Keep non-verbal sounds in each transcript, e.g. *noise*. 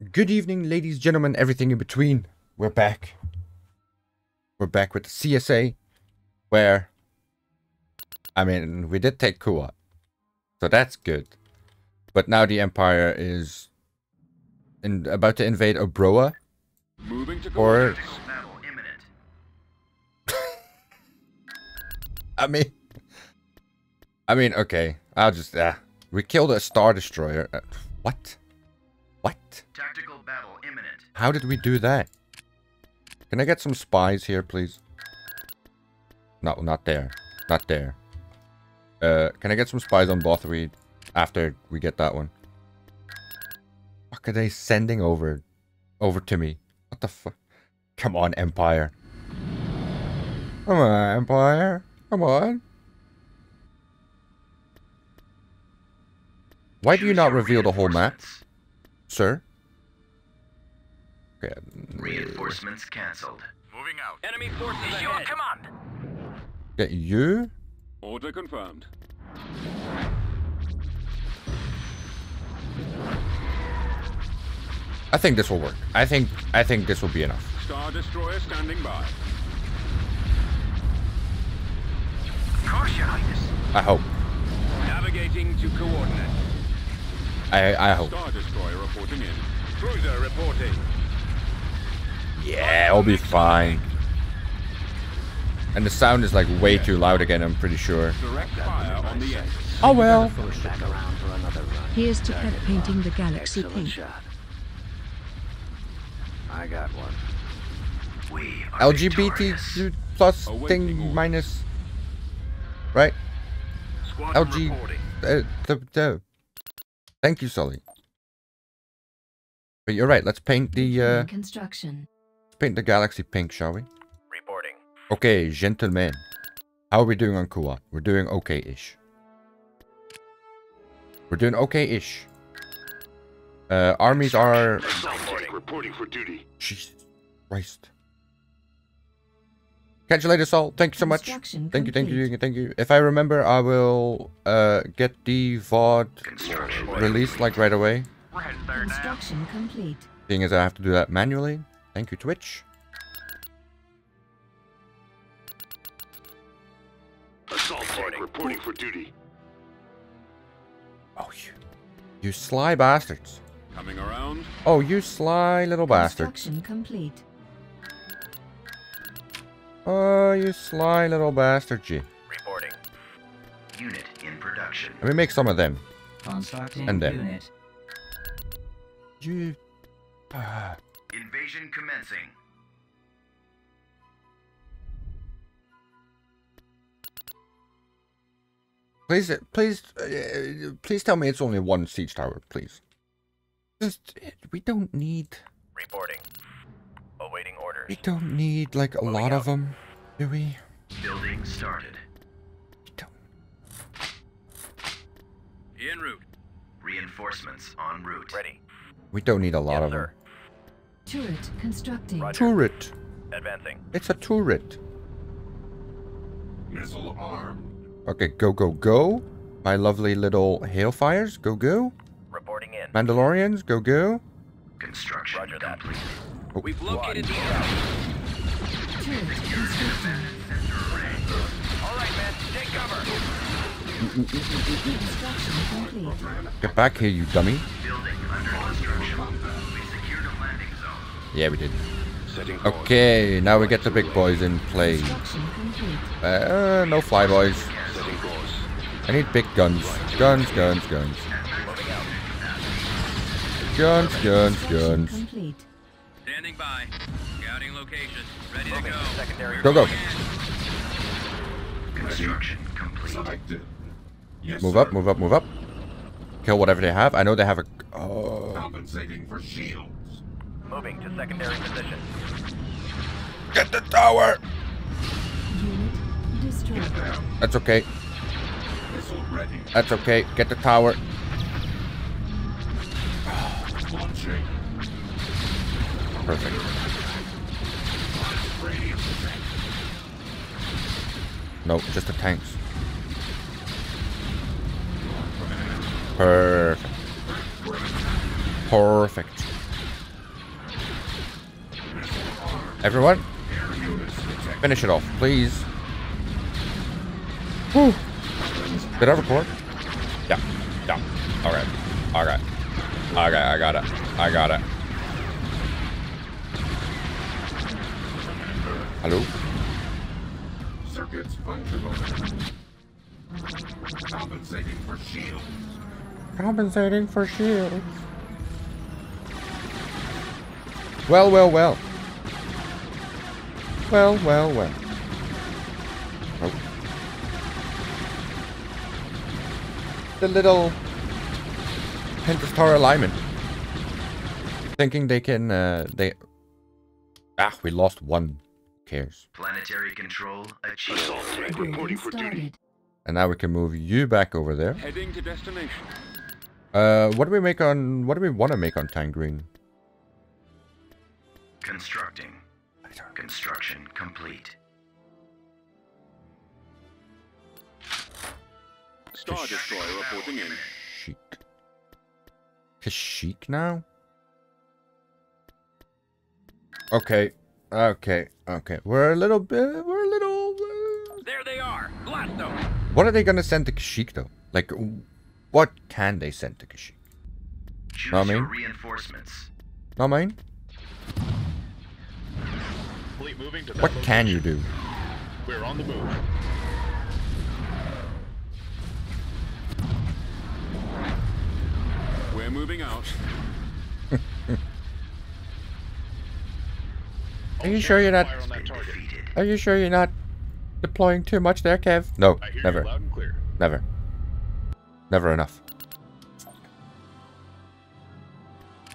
Good evening, ladies, gentlemen, everything in between. We're back. We're back with the CSA, where, I mean, we did take Kuat, so that's good. But now the Empire is in, about to invade Obroa, Moving to or. *laughs* I mean, I mean, okay, I'll just, uh, we killed a Star Destroyer. Uh, what? Tactical battle imminent. How did we do that? Can I get some spies here, please? No, not there. Not there. Uh, can I get some spies on Bothawui after we get that one? What are they sending over, over to me? What the fuck? Come on, Empire. Come on, Empire. Come on. Why do you not reveal the whole map, sir? Okay. Reinforcements cancelled. Moving out. Enemy forces ahead. Come on. Get you? Order confirmed. I think this will work. I think I think this will be enough. Star Destroyer standing by. Of course, Your Highness. I hope. Navigating to coordinate. I I hope. Star Destroyer reporting in. Cruiser reporting. Yeah, it'll be fine. And the sound is like way too loud again, I'm pretty sure. Direct fire on the end. Oh well. Back around for another run. Here's to pet painting the galaxy Excellent pink. shot. I got one. We. LGBT plus thing minus. Right? Squadron LG. Uh, the, the. Thank you, Sully. But you're right, let's paint the uh construction. Let's paint the galaxy pink, shall we? Reporting. Okay, gentlemen. How are we doing on Kuat? We're doing okay-ish. We're doing okay-ish. Uh, armies are... Reporting. Reporting for duty. Jesus Christ. Catch you later, Saul. Thank you so much. Construction Thank you, thank you, thank you. If I remember, I will uh, get the VOD Construction. released like right away. Right there now. Construction complete. Seeing as I have to do that manually. Thank you, Twitch. Assault tank reporting for duty. Oh, you, you sly bastards. Coming around. Oh, you sly little bastards. Construction complete. Oh, you sly little bastard, G. Reporting. Unit in production. Let me make some of them. Constructing And then- unit. You... Ah. Invasion commencing. Please, please, uh, please tell me it's only one siege tower, please. Just, we don't need, Reporting. Awaiting orders. we don't need like a lot of them, do we? Building started. We don't. En route. Reinforcements en route. Ready. We don't need a lot Yes, of them. Sir. Turret constructing. Roger. Turret. Advancing. It's a turret. Missile armed. Okay, go, go, go. My lovely little hailfires, go, go. Reporting in. Mandalorians, go, go. Construction Roger that. complete. Oh, We've located the enemy. Turret constructing. All right, men. Take cover. Get back here, you dummy. Building under construction. We secured a landing zone. Yeah, we did. Okay, now we get the big boys in play. Uh, no flyboys. Setting course. I need big guns. Guns, guns, guns. Guns, guns, guns. Standing by. Scouting location. Ready to go. Secondary. Go, go. Construction complete. Move up, move up, move up. Kill whatever they have. I know they have a... Oh. Compensating for shields. Moving to secondary position. Get the tower! Unit destroyed. That's okay. That's okay. Get the tower. Launching. Perfect. No, just the tanks. Perfect. Perfect. Everyone, finish it off, please. Whew. Did I record? Yeah. Yeah. Okay. Okay. Okay, I got it. I got it. Hello? Circuits functional. Compensating for shields. Compensating for shields. Well, well, well. Well, well, well. Oh. The little Pentastar alignment. Thinking they can, uh, they... Ah, we lost one. Who cares? Planetary control achieved. Assault tank reporting for duty. And now we can move you back over there. Heading to destination. Uh, what do we make on, what do we want to make on Tangrene? Constructing. Construction complete. Star Destroyer reporting in. Chic. Kashyyyk now? Okay. Okay. Okay. We're a little bit. We're a little. Uh, There they are. Blast them. what are they gonna send to Kashyyyk though? Like, what can they send to Kashyyyk? Choose Know what I your mean? reinforcements. Not mine. Fleet moving to that What can you do? We're on the move. We're moving out. *laughs* Are you sure you're not? Fire on that target. Defeated. Are you sure you're not deploying too much there, Kev? No, never, you loud and clear. never, never enough.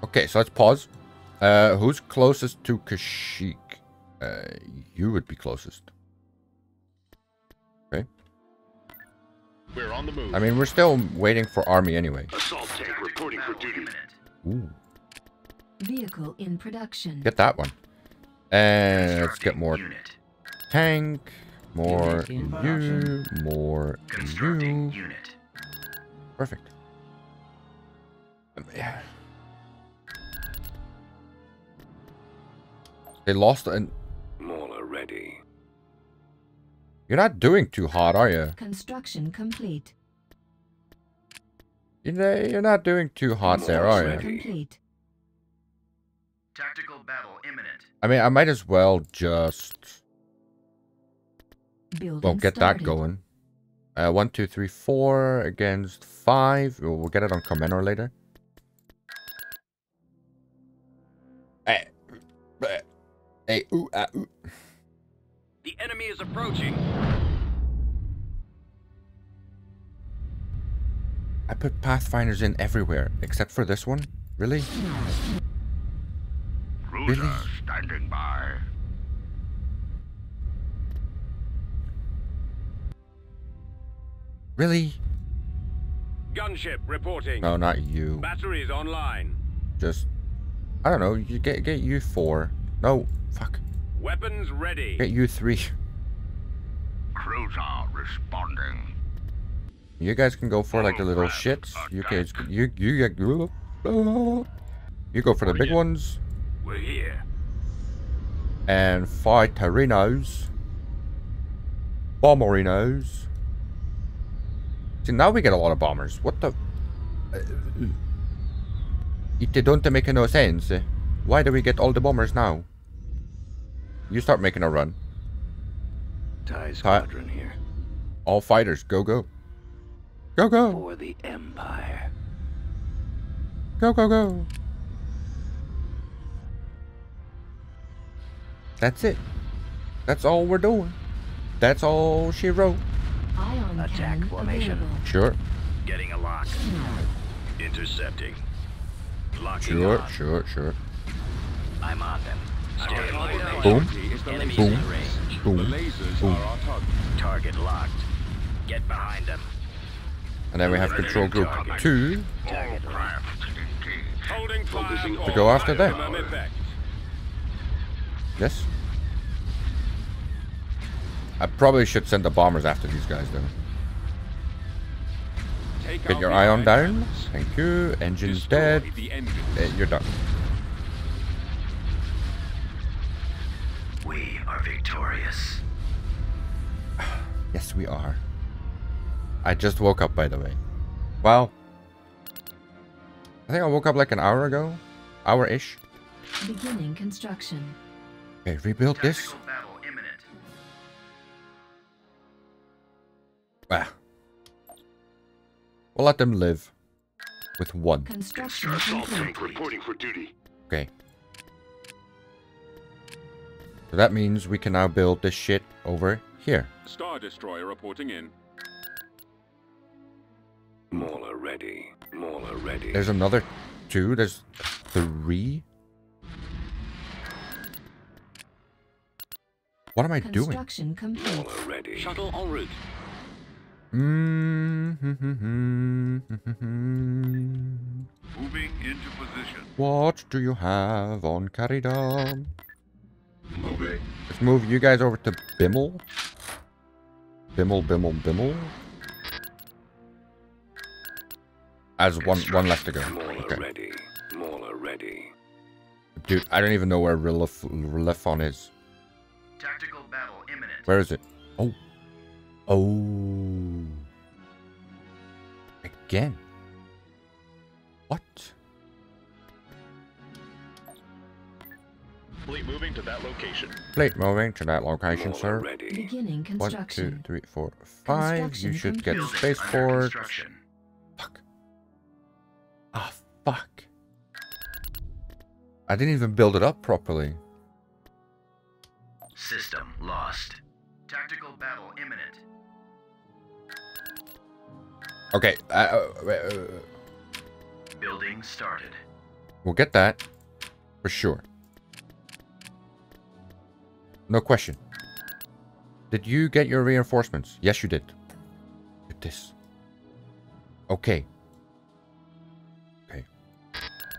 Okay, so let's pause. Uh, who's closest to Kashyyyk? Uh, you would be closest. Okay. We're on the move. I mean, we're still waiting for army anyway. Assault tank reporting for duty. imminent. Ooh, Vehicle in production. get that one. And let's get more Unit. tank, more Unit you, more you. unit. Perfect. Yeah. They lost and Mauler ready. you're not doing too hot, are you? Construction complete. You're you're not doing too hot there, are you? Complete. Tactical battle imminent. I mean, I might as well just Building well get started. that going. Uh, one, two, three, four against five. We'll we'll get it on Commenor later. Hey, hey, ooh, ah, ooh. The enemy is approaching. I put pathfinders in everywhere except for this one. Really? Cruiser Really? standing by. Really? Gunship reporting. No, not you. Batteries online. Just, I don't know. You get get you four. No, fuck. Weapons ready. Get you three. Cruiser responding. You guys can go for like the little shits. You guys, you you get you go for the big ones We're here. and fight Torinos, Bomberinos. See now we get a lot of bombers. What the? Uh, it don't make no sense. Why do we get all the bombers now? You start making a run. TIE Squadron here. All fighters, go go. Go go. For the Empire. Go, go, go. That's it. That's all we're doing. That's all she wrote. Ion Attack formation. available. Sure, Getting a lock. Intercepting. Locking sure, on. sure, sure. I'm on them. Stand Light by. out. Boom, Enemies boom, in range. boom, lasers boom. are our target. Target locked. Get behind them. And then we have control group two Target locked. Holding fire. Focusing on to go after them. Yes. I probably should send the bombers after these guys though. Take Get your the ion ion down. Thank you. Engine's dead. the engines. Eh, you're done. We are victorious. *sighs* Yes, we are. I just woke up, by the way. Well, I think I woke up like an hour ago. Hour-ish. Beginning construction. Okay, rebuild this. Battle imminent. Ah. We'll let them live. With one. Construction complete. reporting for duty. Okay. So that means we can now build this shit over here. Star Destroyer reporting in. Mauler ready. Mauler ready. There's another two. There's three. What am I doing? Construction complete. Mauler ready. Shuttle en route. Mm-hmm. Moving into position. What do you have on Caridon? Moving. Let's move you guys over to Bimmiel. Bimmiel, Bimmiel, Bimmiel. As one one left to go. Mauler Okay. ready. Mauler ready. Dude, I don't even know where Relef Relefon is. Tactical battle imminent. Where is it? Oh. Oh. Again. What? Fleet moving to that location. Fleet moving to that location, Mauler sir. ready. Beginning construction. three, four, five. You should get complete. Under spaceport. construction. Fuck. Ah, fuck. I didn't even build it up properly. System lost. Tactical battle imminent. Okay, uh, uh, uh, uh, Building started. we'll get that for sure. No question. Did you get your reinforcements? Yes, you did. Look at this. Okay. Okay.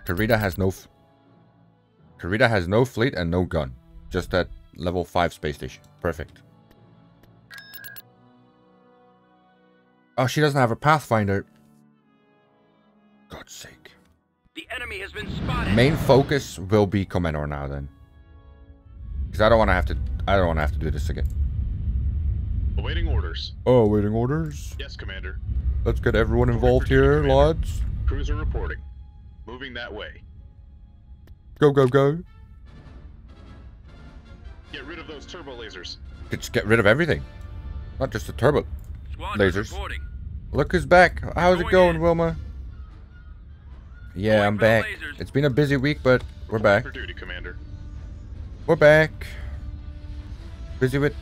Carida has no. Carida has no fleet and no gun. Just that level 5 space station. Perfect. Oh, she doesn't have a Pathfinder. God's sake. The enemy has been spotted. Main focus will be Commenor now then. Because I don't want to have to. I don't want to have to do this again. Awaiting orders. Oh, waiting orders. Yes, Commander. Let's get everyone involved here, lads. Cruiser reporting. Moving that way. Go, go, go. Get rid of those turbo lasers. Just get rid of everything. Not just the turbo. Squadron lasers. reporting. Look who's back. How's it Going going, in. Wilma? Yeah, Going I'm back. lasers. It's been a busy week, but we're back. For duty, Commander. We're back. Busy with.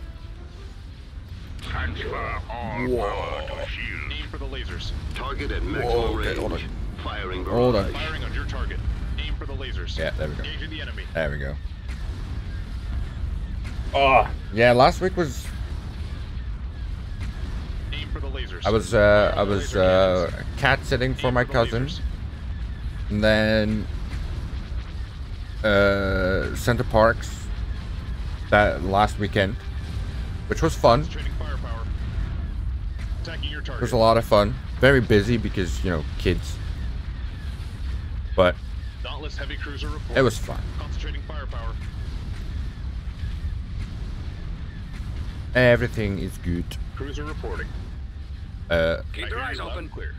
Transfer all power to shield. Aim for the lasers. Target at Whoa, maximum okay, range. hold on. Firing Hold on. Firing on your target. Aim for the lasers. Yeah, there we go. Engaging the enemy. There we go. Oh, yeah. Last week was. Aim for the lasers. I was uh, I was uh, cat sitting for Aim my the cousin, lasers. and then uh, Center Parcs that last weekend, which was fun. Concentrating your It was a lot of fun. Very busy because you know kids, but Dauntless heavy cruiser report. it was fun. Concentrating firepower. Everything is good. Cruiser reporting. Uh, Keep your eyes open. Clear.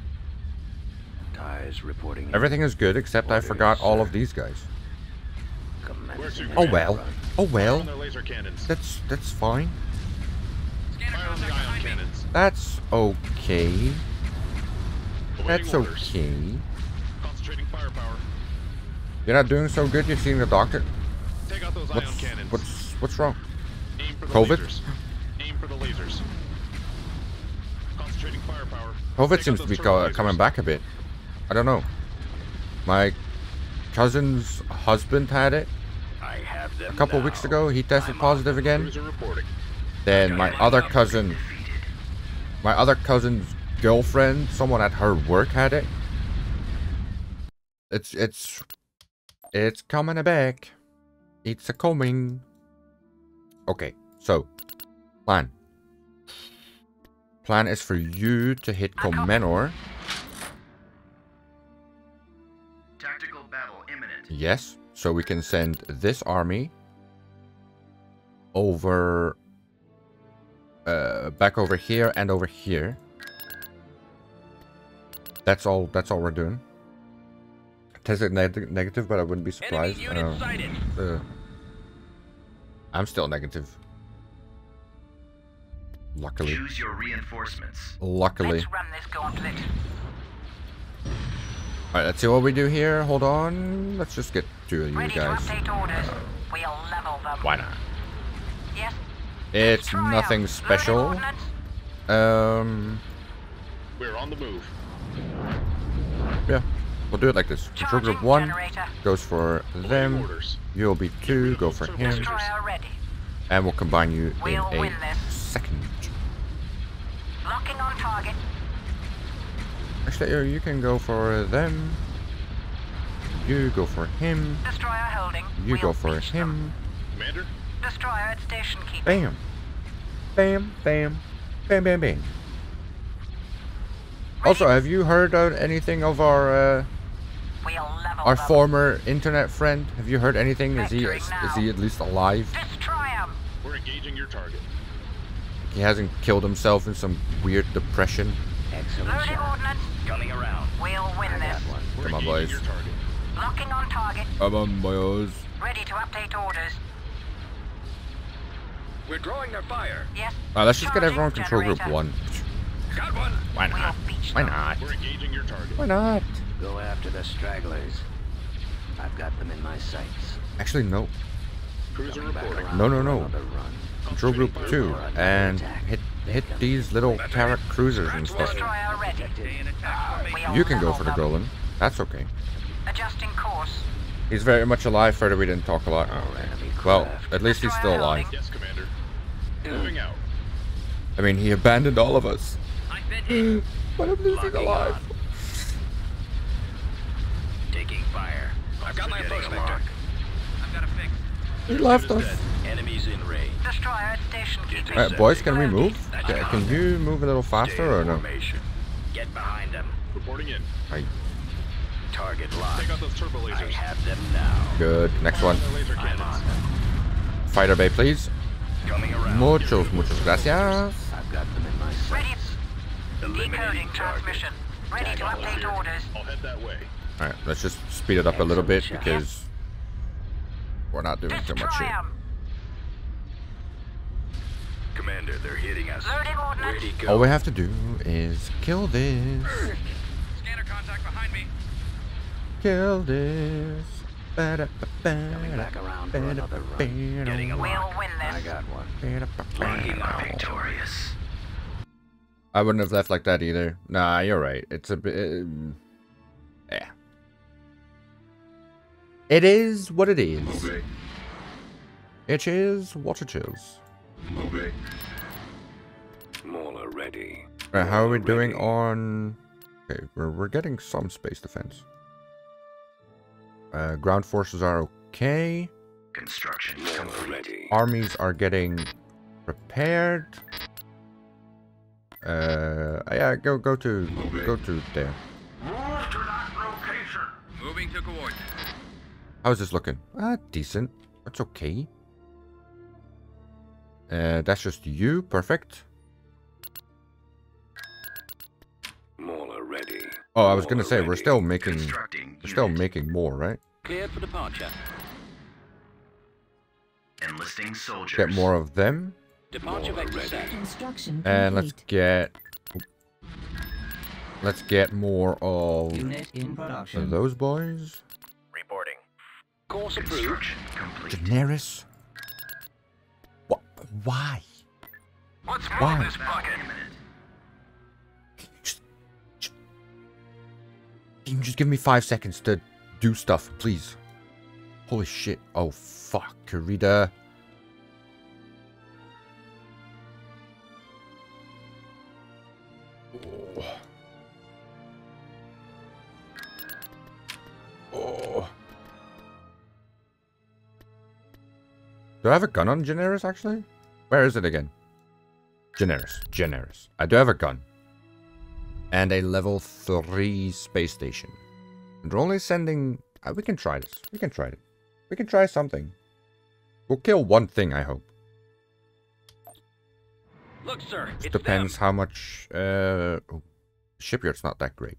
Ties reporting. everything is good except I forgot all of these guys. Where to, Commencing Oh well. Oh well. That's that's fine. Scanner Fire on the contact ion behind me. cannons. That's okay. That's okay. You're not doing so good. You're seeing the doctor. Take out those What's cannons. what's what's wrong? Aim for the COVID? lasers. Aim for the lasers. Concentrating firepower. COVID seems to be coming back a bit. I don't know. My cousin's husband had it I have them a couple now. weeks ago. He tested positive again. Then my other cousin, my other cousin's girlfriend, someone at her work had it. It's it's it's coming back. It's a coming. Okay, so plan. Plan is for you to hit Commenor. Tactical battle imminent. Yes, so we can send this army over uh, back over here and over here. That's all. That's all we're doing. Tested neg negative, but I wouldn't be Enemy surprised. unit Uh, sighted. uh, I'm still negative. Luckily, Choose your reinforcements. luckily. Let's run this gauntlet. All right, let's see what we do here. Hold on. Let's just get two of you Ready guys. to update orders. We'll level them. Why not? Yes. It's Destroy 'em. nothing Loading special. Um, We're on the move. yeah, we'll do it like this. Control group one generator. goes for Awaiting them. orders. You'll be two. Go for him, ready. and we'll combine you in We'll a win this. second. Locking on target. Actually, you can go for them. You go for him. Destroyer holding. You We'll go for beach them. him. Commander, Destroyer at station keep. Bam. Bam, bam, bam, bam, bam. Also, have you heard uh, anything of our uh, We'll level our them. former internet friend? Have you heard anything? Is he is, is he at least alive? Destroy 'em. we're engaging your target. He hasn't killed himself in some weird depression. Excellent Loading ordnance. Coming around. We'll win this. Come on, engaging boys. your target. Locking on target. Come on, boys. Ready to update orders. We're drawing their fire. Yes. Alright, let's just get everyone control group one. Got one. Why not? Beach Why not? We're engaging your target. Why not? Go after the stragglers. I've got them in my sights. Actually, no. Cruiser reporting. around No, no, for no. Another run. Control group two and hit hit these little carrot cruisers and stuff. Destroyer ready. Stay in attack formation. We'll You can go for the them. Golan. That's okay. Adjusting course. He's very much alive. Further, we didn't talk a lot. Oh, Well, at least he's still alive. Yes, Commander. Moving out. I mean, he abandoned all of us. I've been hit. But at least he's Locking alive. on. Taking fire. I've got my Getting approach a vector. mark. I've got a fix. He left us. Enemies in range. Destroyer at station. Alright, boys, can we move? That's Can you move a little faster or no? Formation. Get behind them. Reporting in. Right. Target locked. Take out those turbo I have them now. Good. Next one. I'm on them. Fighter bay, please. Coming around. Muchos, muchos gracias. I've got them in my sights. Decoding transmission. Ready to update orders. I'll head that way. Alright, let's just speed it up a little bit because we're not doing too much Destroy here. 'em. Commander, they're hitting us. Loading ordnance. Ready, go. All we have to do is kill this. Scanner contact behind me. Kill this. Coming back around for another run. Getting a We'll win win I got one. Locking on victorious. I wouldn't have left like that either. Nah, you're right. It's a bit. Um, It is what it is. It is what it is. Moving. Mauler ready. Right, how are we doing on? Okay, we're we're getting some space defense. Uh, ground forces are okay. Construction Mauler ready. Armies are getting prepared. Uh, yeah, go go to go to there. Move to that location. Moving to coordinates. How's this looking? Ah, decent. That's okay. Uh, that's just you. Perfect. Mauler ready. Oh, I was gonna Mauler say we're still making we're still making more, right? Cleared for departure. Enlisting soldiers. Get more of them, Departure More vector ready. set. Construction and let's get let's get more of Unit in production. those boys. Course approved. Generis. What? Why? Let's Why? this bucket. Just, you just give me five seconds to do stuff, please? Holy shit! Oh fuck, Carida. Oh. Oh. Do I have a gun on Generis actually? Where is it again? Generis. Generis. I do have a gun. And a level 3 space station. And we're only sending... Uh, we can try this. We can try it. We can try something. We'll kill one thing, I hope. Look, sir. It depends them. how much. Uh, oh, shipyard's not that great.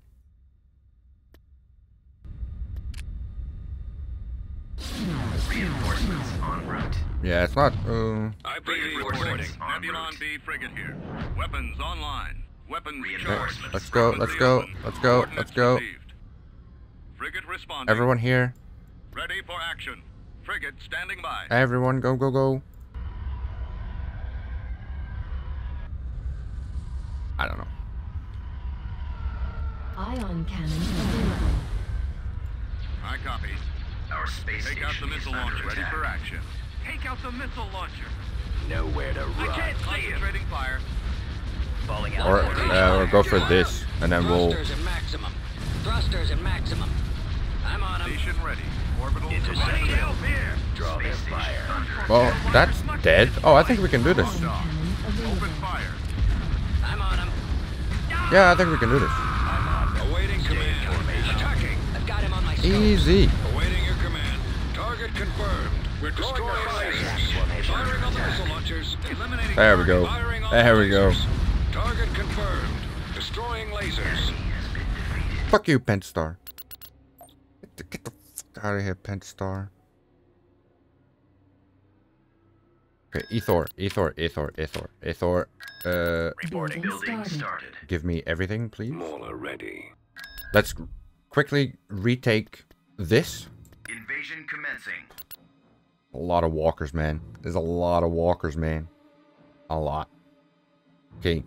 Reinforcements en route. Yeah, it's not. Uh, IPV reporting. Nebulon B frigate here. Weapons online. Weapons charged. let's go, let's go, let's go, let's go. received. Frigate responding. everyone here. Ready for action. Frigate standing by. Everyone, go, go, go. I don't know. Ion cannon available. I copy. Our space Take out the station is missile launcher. Ready for action. Take out the missile launcher. Nowhere to I can't see him. Concentrating fire. Falling out. Or, uh, or go for this, and then we'll. Thrusters at maximum. Thrusters at maximum. I'm on 'em. Station ready. Orbital Intercepted. here. Draw their fire. Well, that's dead. Oh, I think we can do this. Open fire. I'm on 'em. Yeah, I think we can do this. Awaiting command. Attacking. I've got him on my scope. Easy. Awaiting your command. Target confirmed. We're destroying. Firing on the missile launchers. Eliminating There we go. There we go. Target confirmed. Destroying lasers. Fuck you, Pentstar. Get the, get the fuck out of here, Pentstar. Okay, Ithor, Ithor, Ithor, Ithor, Ithor. Uh, Reporting. Building Building started. started. give me everything, please. Mauler ready. Let's quickly retake this. Invasion commencing. A lot of walkers, man. There's a lot of walkers, man. A lot. Okay.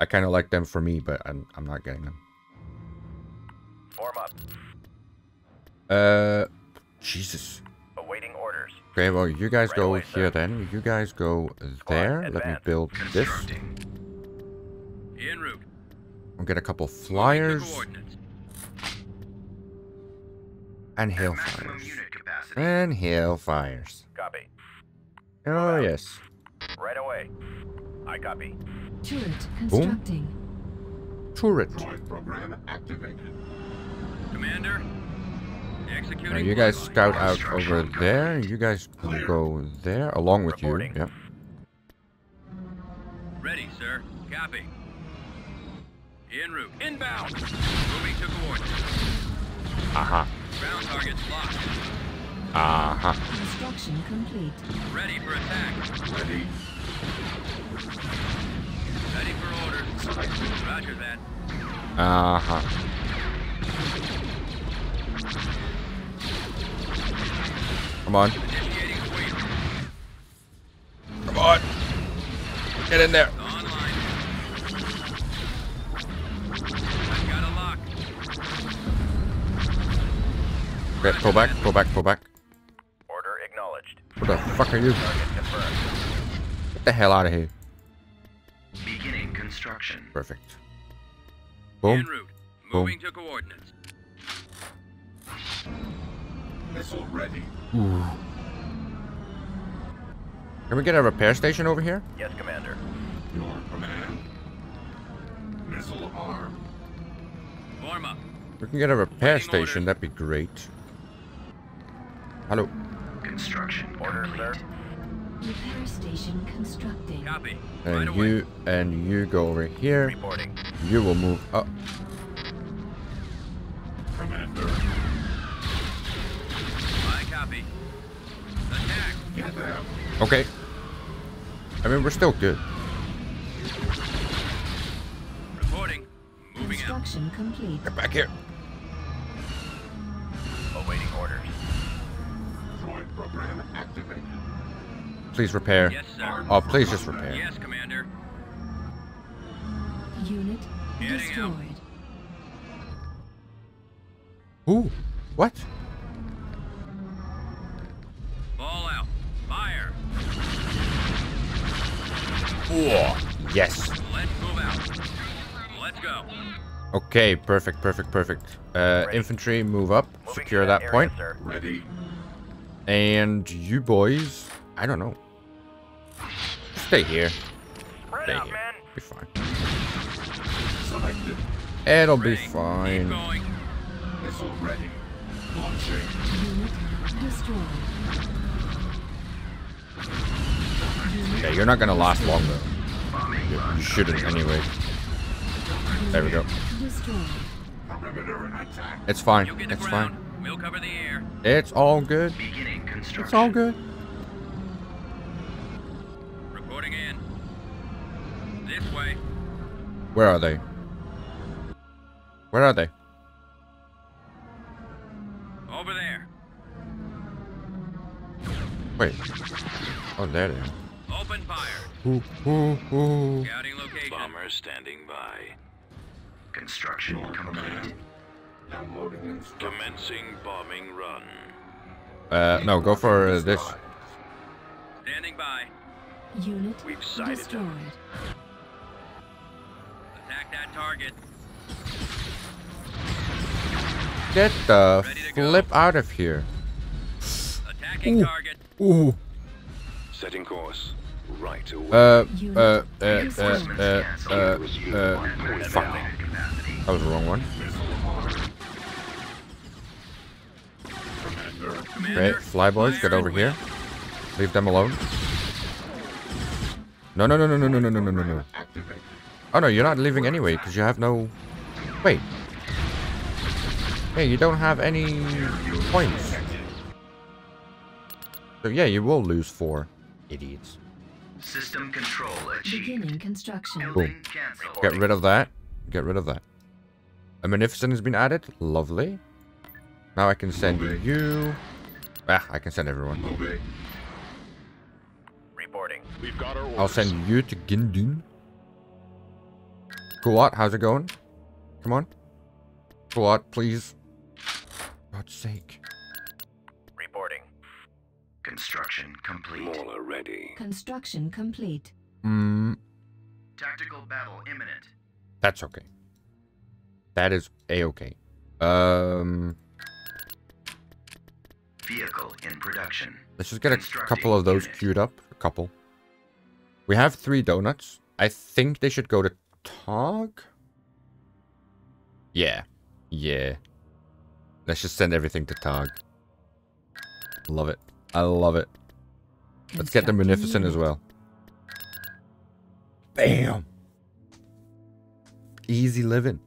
I kind of like them for me, but I'm, I'm not getting them. Form up. Uh, Jesus. Awaiting orders. Okay, well, you guys Right go away, here sir. then. You guys go there. Let me build this. En route. I'll get a couple flyers and hail Maximum fires. unit. And hail fires. Copy. Oh, yes. Right away. I copy. Turret constructing. Turret. program activated. Commander. Executing. Now, you guys scout out over there. You guys go there along with you. Reporting. Yep. Ready, sir. Copy. En route. Inbound. Moving to coordinates. Aha. Ground targets locked. Aha. Construction complete. Ready for attack. Ready. Ready for orders. Roger that. Aha. Come on. Come on. Get in there. Online. Got a lock. Okay, pull back, pull back, pull back. Order acknowledged. What the fuck are you? Target confirmed. Get the hell out of here. Beginning construction. Perfect. En Boom. route. Boom. Moving to coordinates. Missile ready. Ooh. Can we get a repair station over here? Yes, Commander. Your command. Missile arm. Form up. We can get a repair Waiting station. orders. That'd be great. Hello. Construction Order, sir. complete. Repair station constructing. Copy. right And away. you and you go over here. Reporting. You will move up. Commander. I copy. Attack. Get them. Okay. I mean, we're still good. Reporting. Moving out. Construction complete. Get back here. Please repair. Yes, sir. Oh, please just repair. Yes, Commander. Unit Heading out. destroyed. Ooh. What? Ball out. Fire. Oh. Yes. Let's move out. Let's go. Okay, perfect, perfect, perfect. Uh, Ready. infantry, move up. Moving Secure to that area, point. Sir. Ready. And you boys, I don't know. Stay here. Spread Stay out, here. men. Be fine. Selected. It'll be fine. going. Missile ready. Launching. Unit destroyed. Yeah, you're not gonna last long though. You, you shouldn't anyway. There we go. Destroyed. Perimeter attack. It's fine. You'll get It's fine. We'll cover the air. It's all good. It's all good. This way. Where are they? Where are they? Over there. Wait. Oh, there they are. Open fire. Ooh, ooh, ooh. Scouting location. Bomber standing by. Construction complete. command. Commencing bombing run. Uh, no, go for uh, this. Standing by. Unit We've sighted destroyed. them. Attack that target. Get the Ready to go. flip out of here. Attacking Ooh. target. Ooh. Setting course. Right away. Uh, uh, Unit uh, uh, destroyed. uh, uh, uh, fuck. That was the wrong one. Great. Flyboys, get over here. Leave them alone. No, no, no, no, no, no, no, no, no, no, no. Activate. Oh no, you're not leaving anyway, because you have no... Wait. Hey, you don't have any points. So yeah, you will lose four. Idiots. System control achieved. Beginning construction. Building cancel. Get rid of that. Get rid of that. A Magnificent has been added. Lovely. Now I can send you... Ah, I can send everyone. Moving. Reporting. We've got our orders. I'll send you to Gyndine. Kuat, how's it going? Come on. Kuat, please. God's sake. Reporting. Construction complete. Mauler ready. Construction complete. Mm, Tactical battle imminent. that's okay. That is a-okay. Um, Vehicle in production. let's just get a couple of those queued up. A couple. We have three donuts. I think they should go to Tog. Yeah. Yeah. Let's just send everything to Tog. Love it. I love it. Let's get the Constructing Magnificent as well. Bam! Easy living.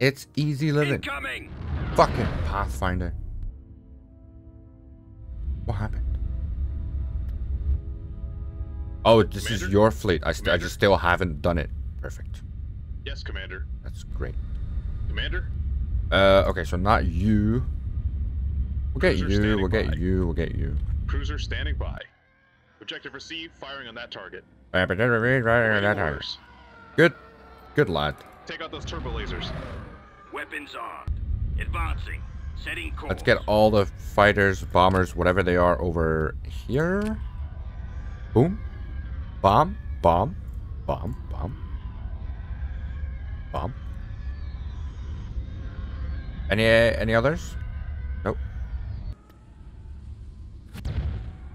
It's easy living. Incoming. Fucking Pathfinder. What happened? Oh, this is your fleet. I, st I just still haven't done it. Perfect. Yes, Commander. That's great. Commander. Uh, okay, so not you. We'll get Cruiser you. We'll get you. We'll get you. Cruiser standing by. Objective received. Firing on that target. Good. Awaiting orders. Good lad. Take out those turbo lasers. Weapons armed. Advancing. Setting course. Let's get all the fighters, bombers, whatever they are, over here. Boom. Bomb. Bomb. Bomb. Bomb. Bomb. Any any others? Nope.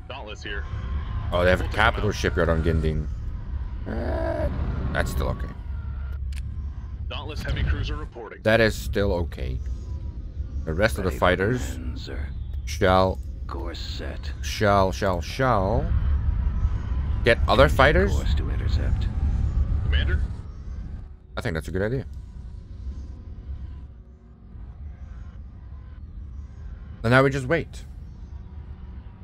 Dauntless here. Oh, they have a capital shipyard on Gyndine. Uh, that's still okay. Dauntless heavy cruiser reporting. That is still okay. The rest of the fighters command, shall Course set. shall shall shall get other fighters. Course to intercept. Commander. I think that's a good idea. And now we just wait.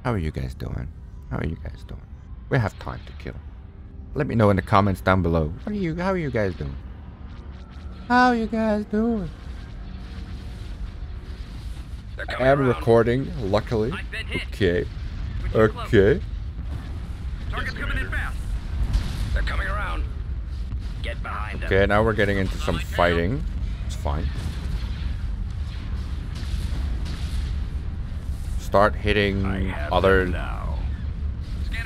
How are you guys doing? How are you guys doing? We have time to kill. Let me know in the comments down below. What are you? How are you guys doing? How are you guys doing? I am recording, luckily. I've been hit. Okay. We're too close. Okay. Target's coming in fast. They're coming around. Get behind them. Okay, now we're getting into some fighting. It's fine. Start hitting other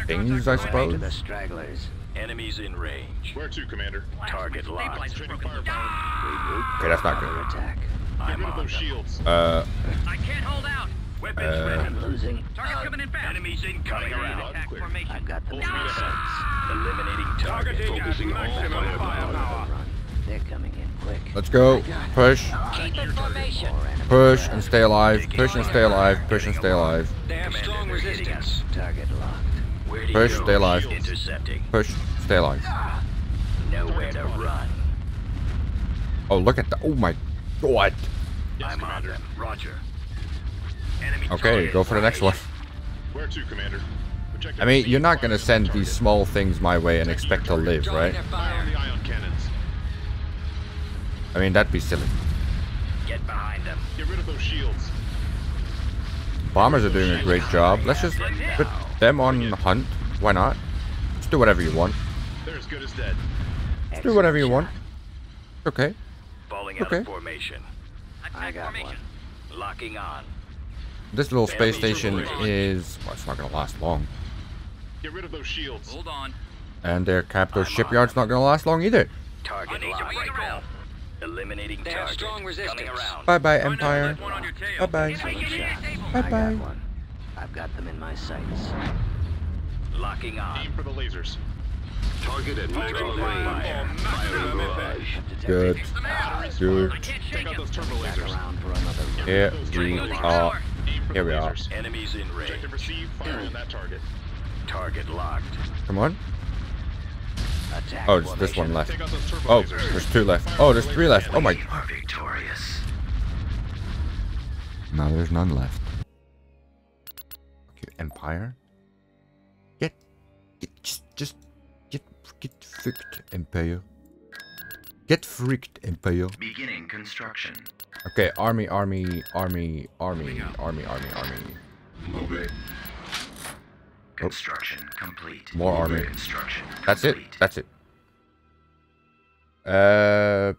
things, I suppose. The stragglers. Enemies in range. Where to, Commander? Target locked. Training firepower. Okay, that's not good. Under attack. Get I'm rid of on those shields. Uh, I can't hold out. Weapons Uh, losing. Target's coming in fast. Enemies incoming around. Attack formation. I've got them in Full my speed sights. Eliminating target. Focusing all firepower. Run. They're coming in quick. let's go. Push, Keep your formation. Push, and stay alive. Push and stay alive. Push and stay alive. Damn strong resistance. Target locked. Push, stay alive. Intercepting. Push, stay alive. Nowhere to run. Oh, look at that. Oh my god. I'm on them. Roger. Enemy Okay, go for the next one. Where to, Commander? I mean, you're not gonna send these small things my way and expect to live, right? Fire on the ion cannons. I mean, that'd be silly. Get behind them. Get rid of those shields. Bombers are doing a great job. Let's just put them on hunt. Why not? Just do whatever you want. They're as good as dead. Just do whatever you want. Okay. Falling out Okay. of formation. I got one. Locking on. This little space station is... Well, it's not gonna last long. Get rid of those shields. Hold on. And their capital shipyard's not gonna last long either. Target I need you locked. waiting around. Eliminating They have target. strong resistance. Coming around. Bye-bye, Empire. that one on your tail. Bye-bye. Bye bye. I've got them in my sights. Locking on. Aim for the lasers. Target at neutral fire. Firing barrage. Good. Fix the man. Good. Can't Take shake out those turbo lasers. around for another round. Here we are. Aim Here we are. lasers. Enemies in range. Objective received. Fire on that target. Target locked. Come on. Attack Oh, it's this one left. Take out those turbo Oh, there's two left. Oh, there's three left. Oh my... are victorious. Now there's none left. Okay, Empire. Get... Get... Just... Just... Get... Get freaked, Empire. Get freaked, Empire. Beginning construction. Okay, army, army, army, army, army, army, army. Move it. Construction complete. More army. Construction That's it. complete. That's it. Uh,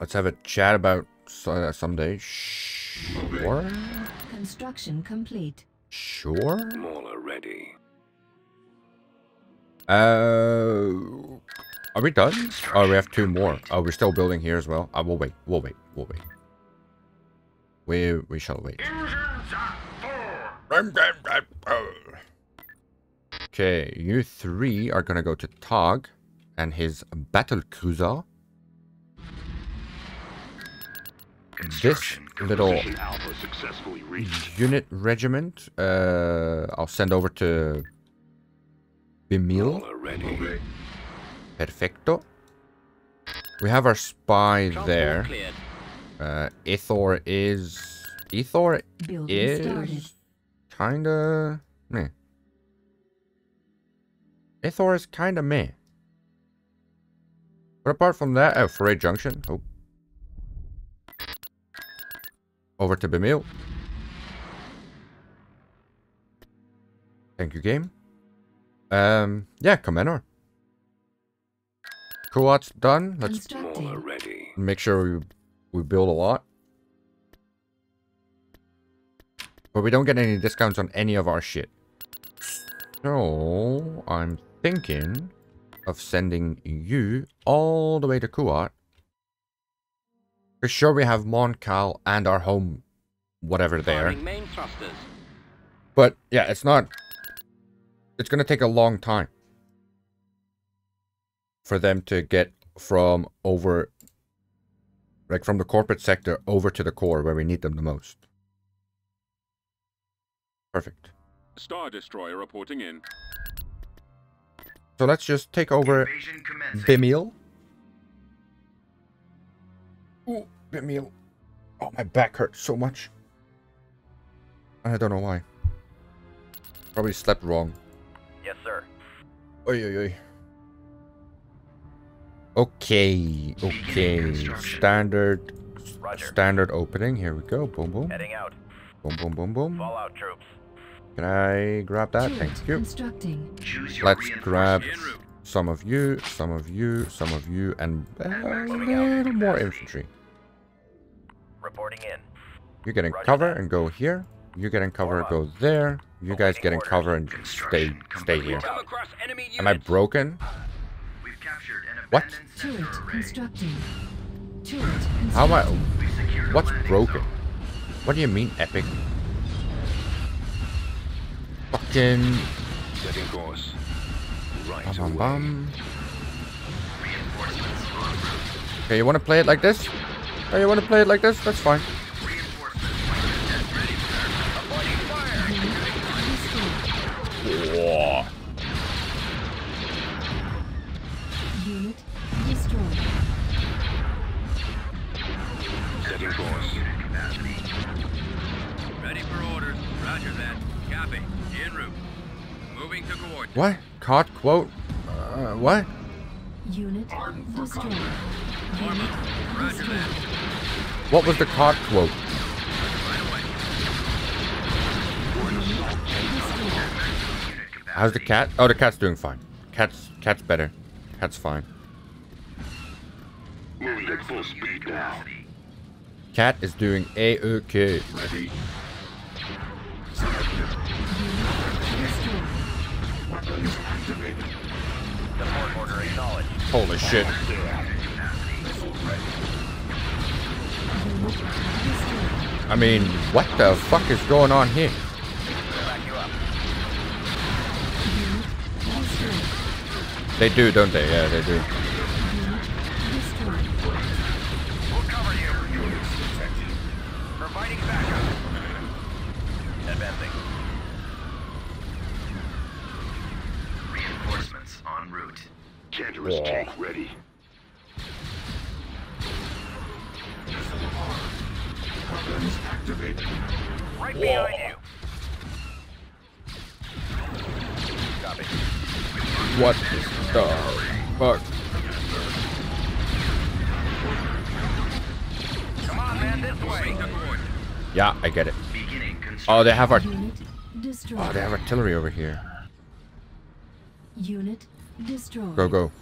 let's have a chat about so- someday. Sure. Construction complete. Sure. Mauler ready. Uh, are we done? Oh, we have two more. Oh, we're still building here as well. I will wait. We'll wait. We'll wait. We we shall wait. Okay, you three are gonna go to Tog and his battle cruiser. This little unit regiment, uh, I'll send over to Bimmiel. Mauler ready. Move it. Perfecto. We have our spy Transport there. Uh, Ithor is... Ithor Building started. is kinda meh. Ithor is kinda meh. But apart from that, oh, Foray Junction. Oh. Over to Bimmiel. Thank you, game. Um, yeah, Commander. Kuat's done. Let's Mauler make sure we we build a lot. But we don't get any discounts on any of our shit. So I'm thinking of sending you all the way to Kuat. For sure we have Moncal and our home whatever there. Firing. But yeah, it's not it's gonna take a long time for them to get from over like from the corporate sector over to the core where we need them the most. Perfect. Star Destroyer reporting in. So let's just take over Bimmiel. Ooh, Bimmiel. Oh, my back hurts so much. I don't know why. Probably slept wrong. Yes, sir. Oy, oy, oy. Okay, okay. Standard, Roger. standard opening. Here we go. Boom, boom. Heading out. Boom, boom, boom, boom. Fallout troops. Can I grab that? Turret Thank you. constructing. Let's grab some of you, some of you, some of you, and a little more infantry. Reporting in. You get in Roger cover that. and go here. You get in cover, Form go there. You guys Awaiting get in cover and stay stay here. Come across enemy units. Am I broken? We've captured an What? Turret sensor array. constructing. Turret How am I? constructing. We've secured a What's broken? zone. What do you mean, epic? Fucking Setting course. Right bum bum bum. Okay, you want to play it like this? Oh, you want to play it like this? That's fine. force. Ready for orders. Roger that. Copy. Route. Moving to. What? Caught quote? Uh, what? Unit destroyed. Unit destroyed. What was the caught quote? How's the cat? Oh, the cat's doing fine. Cat's cat's better. Cat's fine. Moving at full speed now. Cat is doing a-okay. Ready. Holy shit. I mean, what the fuck is going on here? They do, don't they? Yeah, they do. Destroyed. We'll cover you. Providing backup. Advancing. Reinforcements en route. Canderous tank ready. Weapons activated. Right behind you. Copy. What the fuck? Come on, man, this way. Yeah, I get it. Oh, they have art. Unit destroyed. Oh, they have artillery over here. Unit destroyed. Go, go.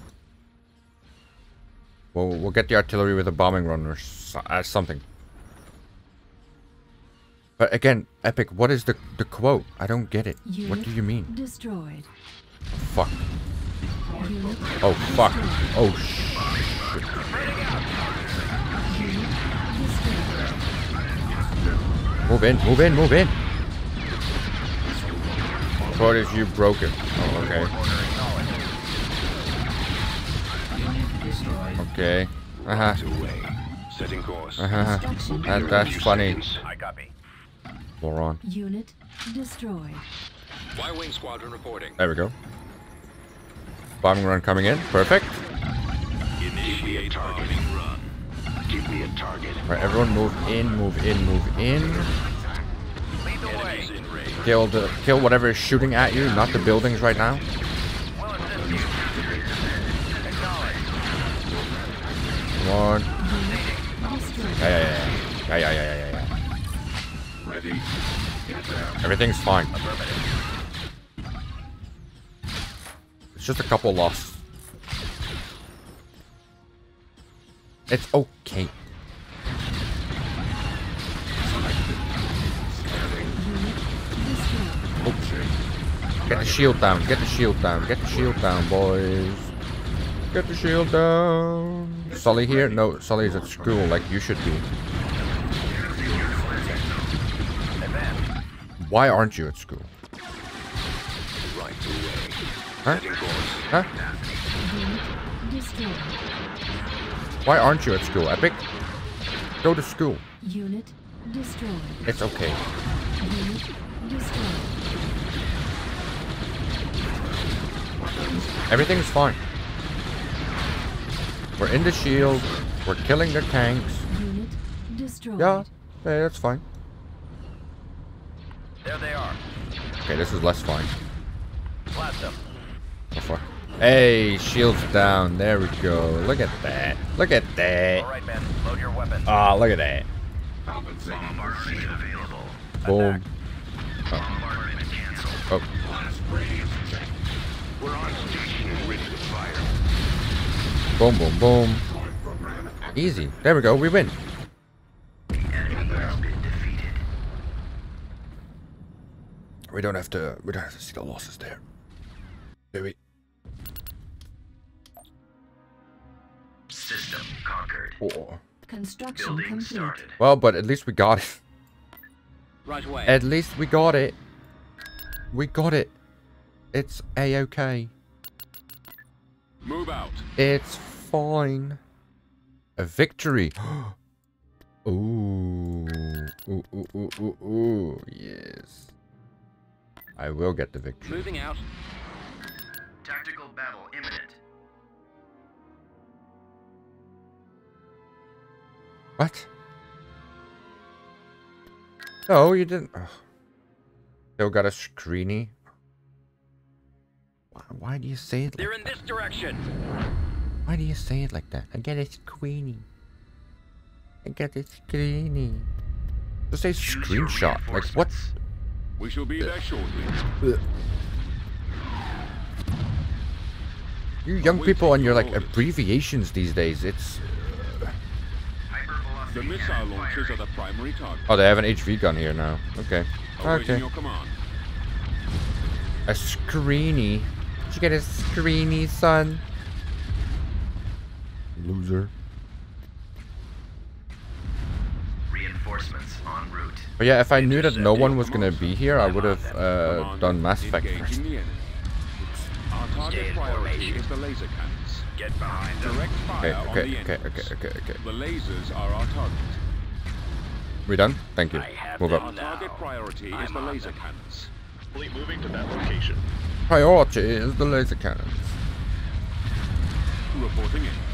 We'll, we'll get the artillery with a bombing run or so, uh, something. But again, Epic, what is the, the quote? I don't get it. Unit What do you mean? Destroyed. Fuck. Unit Oh, fuck. Oh, sh. Move in, move in, move in. Quote is you broke it. Oh, okay. Okay. Uh-huh. Away. Setting course. Uh-huh. Construction That, that's funny. I copy. Moron. Unit destroyed. Y-Wing Squadron reporting. There we go. Bombing run coming in. Perfect. Initiate targeting run. Give me a target. Right, everyone move in, move in, move in. Lead the way. Enemies in range. Kill the kill whatever is shooting at you, not the buildings right now. We'll assist you. Acknowledge. Come on. Yeah, yeah, yeah. Yeah, yeah, yeah, yeah, yeah. Ready. Everything's fine. It's just a couple lost. It's okay. Get the shield down. Get the shield down. Get the shield down, boys. Get the shield down. Sully here? No, Sully's at school like you should be. Why aren't you at school? Huh? Huh? Why aren't you at school, Epic? Go to school. Unit destroyed. It's okay. Unit destroyed. Everything's fine. We're in the shield. We're killing the tanks. Unit destroyed. Yeah, yeah, that's fine. There they are. Okay, this is less fine. Blast them. Oh, fuck. Hey, shields down. There we go. Look at that. Look at that. right, men. Load your weapons. Ah, look at that. Compensating Bombardment available. Boom. Bombardment canceled. Oh, Last range check. We're on station boom, boom, boom. Going program active. Easy. There we go. We win. The enemy has been defeated. We don't have to. We don't have to see the losses there. Do we? System conquered. Oh. Construction Building complete. started. Well, but at least we got it. Right away. At least we got it. We got it. It's a-okay. Move out. It's fine. A victory. ooh. *gasps* Ooh, ooh, ooh, ooh, ooh. Yes. I will get the victory. Moving out. Tactical battle imminent. What? No, you didn't. Ugh. Still got a screeny. Why, why do you say it They're like in this direction. Why do you say it like that? I get a screeny. I get a screeny. Just say screenshot. Like what? We shall be there shortly. You young people and your like abbreviations these days. It's The missile launchers are the primary target. oh they have an HV gun here now. Okay. Okay. A screeny. Did you get a screeny, son? Loser. Reinforcements en route. But yeah, if I knew that no one was gonna be here, I would have uh, done Mass Effect first. Our target priority is the laser cannons. Get behind them. Okay, okay, okay, okay, okay, okay. The lasers are our target. We done? Thank you. Move up. Target priority is the laser cannons. Moving to that location. Priority is the laser cannons. Reporting in.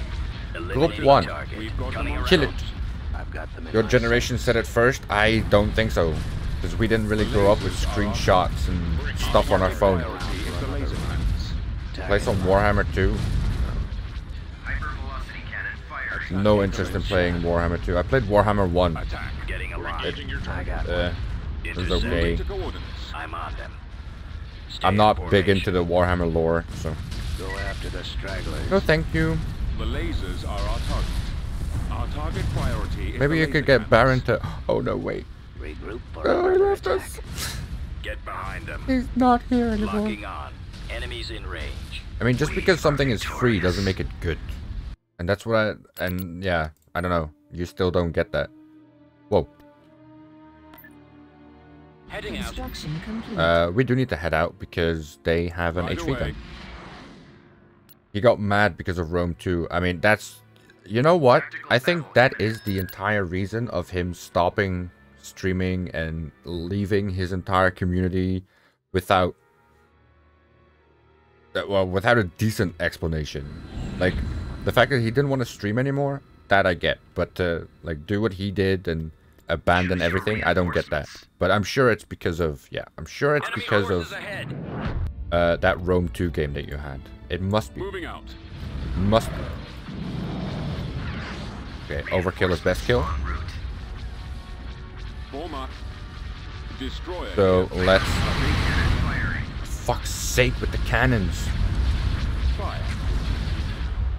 Eliminate one. target. We've got Coming them on Kill it. I've got them in Your generation said it first. I don't think so. Because we didn't really grow up with screenshots and stuff on our phone. Priority is the laser cannons. sights. Play some Warhammer 2. Hypervelocity cannon firing. No interest in playing Warhammer 2. I played Warhammer 1. Attack. Getting a lock. Engaging your I target. got Uh, it was okay. Moving to coordinates. I'm on them. Stay I'm in not big into the Warhammer lore, so. Go after the stragglers. No, thank you. The lasers are our target. Our target priority is Maybe you could get cannons. Baron to. Oh no, wait. Regroup for Oh, he left attack. us. Get behind them. He's not here anymore. Locking on. Enemies in range. I mean, just because something is free doesn't make it good. And that's what I. And yeah, I don't know. You still don't get that. Whoa. Heading out. Uh, we do need to head out because they have an Right HV away. gun. He got mad because of Rome 2. I mean, that's... You know what? I think that is the entire reason of him stopping streaming and leaving his entire community without... uh, Well, without a decent explanation. Like, the fact that he didn't want to stream anymore, that I get. But to, like, do what he did and abandon everything, I don't get that. But I'm sure it's because of... Yeah, I'm sure it's because of. Uh, that Rome 2 game that you had. It must be. Moving out. Must be. Okay, overkill is best kill. En route. Destroyer. So let's. Fuck's sake with the cannons. Fire.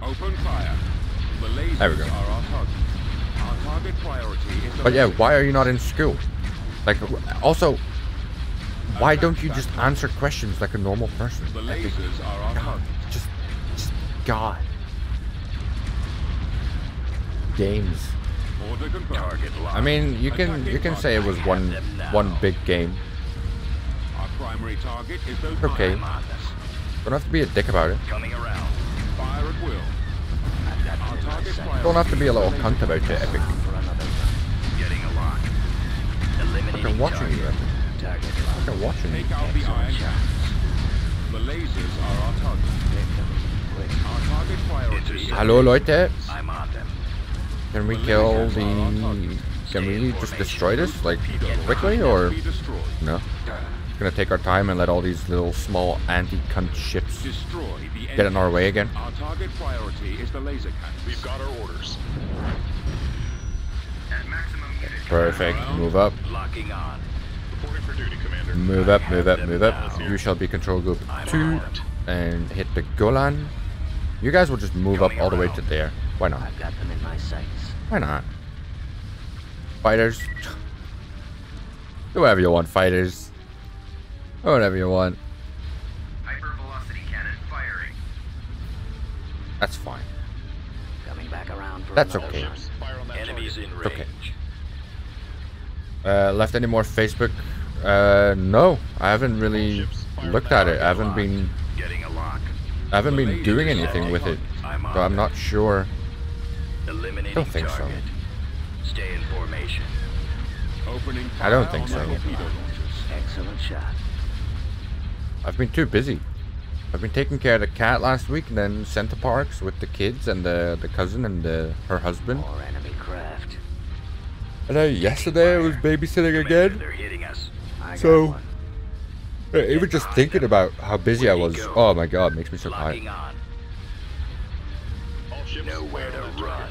Open fire. The There we go. our target. Our target But yeah, why are you not in school? Like, also, why don't you just answer questions like a normal person? The lasers are our God, just, just God. Games. Order confirmed. Target locked. I mean, you can you can say it was one one big game. Our primary target is those Okay. I'm on them. Don't have to be a dick about it. Coming around. Fire at will. I've got Our them in my target sights. priority Don't have to be a little laser cunt about it, Epic. For another run. Getting a lock. Eliminating Fucking watching you, Epic. Target locked. Fucking watching. Take out the iron shot. The lasers are our target. Pick them. Quick. Our target priority Hello, Leute. I'm on them. Can we kill the... Can we just destroy this, like, quickly, or... be destroyed. No? Gonna take our time and let all these little small anti-cunt ships get in our way again? Our target priority is the laser cannons. We've got our orders. At maximum. Perfect. Move up. Locking on. Reporting for duty, Commander. Move up, move up, move up. You shall be control group 2 and hit the Golan. You guys will just move up all the way to there. Why not? I've got them in my sights. Why not? Fighters. Do whatever you want, fighters. Do Whatever you want. Hypervelocity cannon firing. That's fine. Coming back around for That's another okay. run. Fire on that Enemies target. in Okay. range. Uh, left any more Facebook? Uh, no. I haven't really looked at it. I haven't been Getting a lock. I haven't been doing anything with it, I'm so I'm not sure. Eliminating Don't think so. Stay in formation. Opening I don't think so. the torpedo launchers. Excellent shot. I've been too busy. I've been taking care of the cat last week, and then Center Parcs with the kids and the the cousin and the, her husband. More enemy craft. And then yesterday I was babysitting Commander, again. They're hitting us. I So- one. Uh, Even just thinking about how busy I was. Oh my god, makes me so tired. Locking on. All ships Nowhere to run.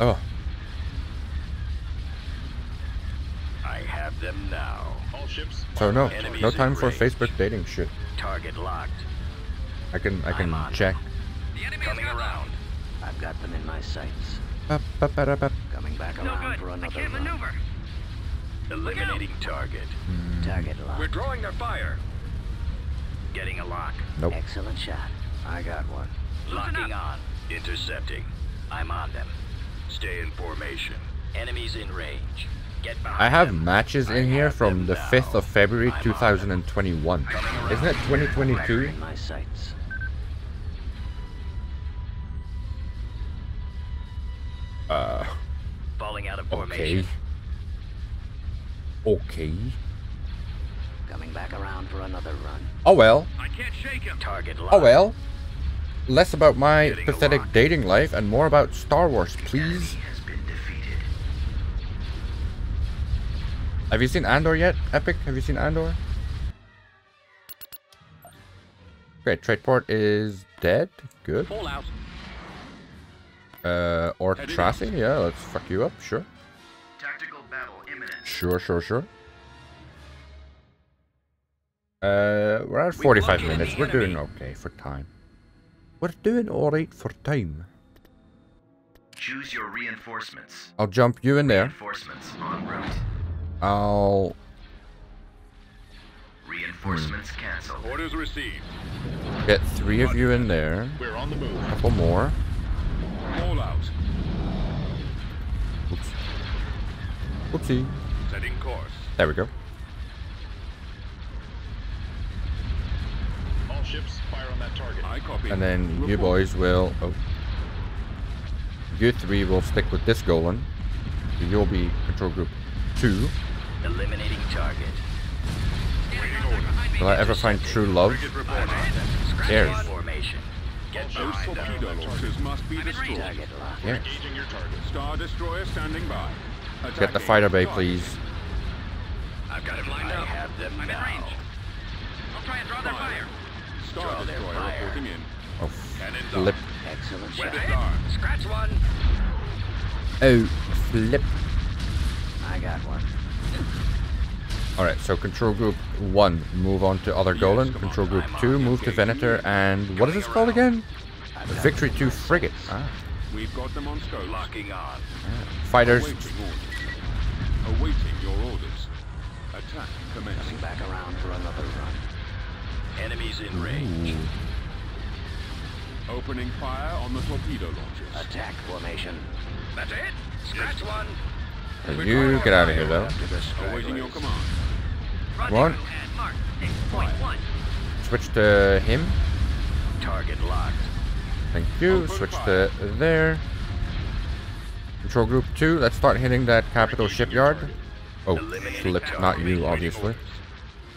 Oh, I have them now. All ships so fire no, on that target. no time for range. Facebook dating shit. Target locked. I can, I can I'm check. The enemy Coming got around. I've got them in my sights. Ba, ba, ba, da, ba. Coming back No around good. for I another can't run. maneuver. Eliminating target. Target locked. We're drawing their fire. Getting a lock. Nope. Excellent shot. I got one. Locking on. Intercepting. I'm on them. Stay in formation. Enemies in range. Get behind I have them. matches I in here from the now. 5th of February I'm 2021. Isn't it 2022? My sights. Uh, Falling out of okay. formation. Okay. Coming back around for another run. Oh well. I can't shake him. Target locked. Oh well. Less about my Getting pathetic dating life and more about Star Wars, please. has been defeated. Have you seen Andor yet? Epic, have you seen Andor? Great, Tradeport is dead. Good. Fallout. Uh, or Heading Tracy? Yeah, let's fuck you up. Sure. Tactical battle imminent. Sure, sure, sure. Uh, we're at 45 located minutes. We're doing okay for time. We're doing alright for time. Choose your reinforcements. I'll jump you in there. Reinforcements on route. I'll Reinforcements cancelled. Orders received. get three of you in there. We're on the move. A couple more. Fallout. Oops. Oopsie. Setting course. There we go. All ships fire on that target. I copy. And then you boys will... Oh. You three will stick with this Golan. You'll be control group 2. Eliminating target. Will I ever find true love? Frigate Formation. Get Those torpedo launchers must be destroyed. Target Engaging your target. Star destroyer standing by. Get the fighter bay, please. I've got him lined I have them I'm in now. range. I'll try and draw their fire. Star Draw their fire. reporting in. Oh, Cannon flip. down. Excellent Weapon shot. down. Scratch one. Oh, flip. I got one. Alright, so control group 1, move on to other Golan. Control group I'm 2, move to Venator. And what is this called again? The Victory them 2 frigate. Ah. We've got them on scope. Locking on. Fighters. Awaiting your orders. Attack Coming commencing. back around for another run. Enemies in range. Ooh. Opening fire on the torpedo launchers. Attack formation. That's it. Scratch one. Uh, You get out of here, though. Awaiting your command. One. Rendezvous and mark. Take point one. Switch to him. Target locked. Thank you. Open Switch fire. to there. Control group 2, let's start hitting that capital shipyard. Oh, flip, not you, obviously.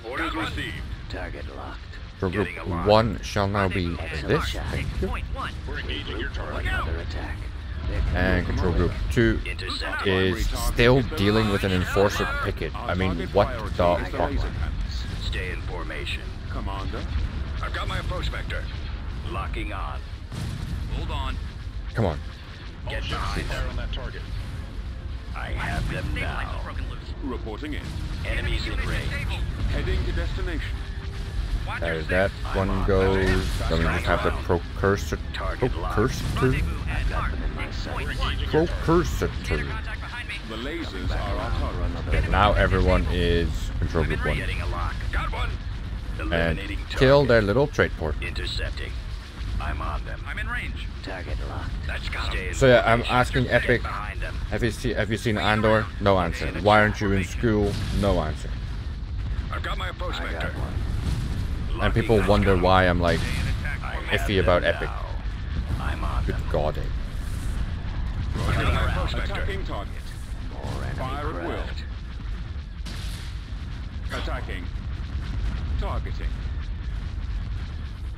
Orders received. Target locked. Control group Getting a lock. 1 shall now be this. Thank you. point one. We're engaging your For target. another attack. They're And control group 2 is still dealing with an enforcer picket. I mean, what the fuck? Stay in formation. Commander. I've got my approach vector. Locking on. Hold on. Come on. All Get ships behind fire them. on that target. I have them now. Reporting in. Enemies in range. Heading to destination. Watch your There's that. six. One goes. Then we just have the precursor. Target oh, locked. Precursor? Rendezvous and got mark. them in my Take sights. point one. Precursor. Gator contact behind me. The lasers are our around for target. Okay, now everyone is control I'm group 1. Getting a lock. Got one. And kill target. their little trade port. Intercepting. I'm on them. I'm in range. Target locked. That's got Stay him. So yeah, I'm asking Epic, behind them. have you seen have you seen Andor? No answer. Why aren't you in school? No answer. I've got my approach vector. And people wonder why I'm like iffy about Epic. now. I'm on Good them. god. eh? Attacking target. Fire at will. Attacking. Targeting.